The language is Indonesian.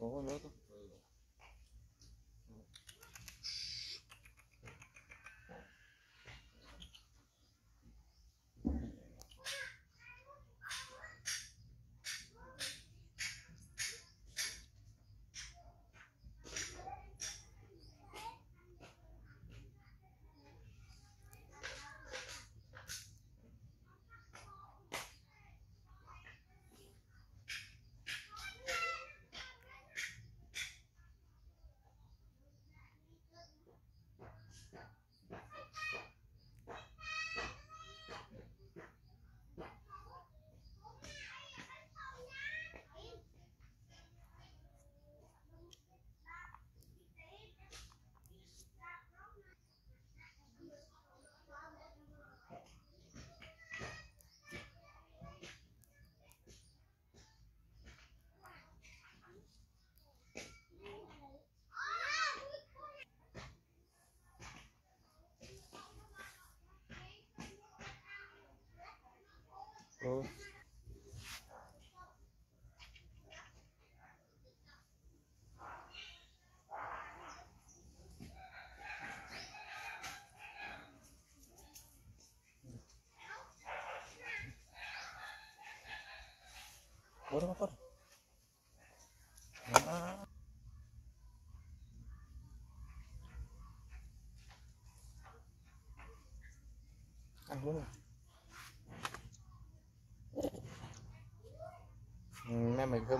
哦，老大。Oh. terus Bora motor. Nah. Ah, meu pelo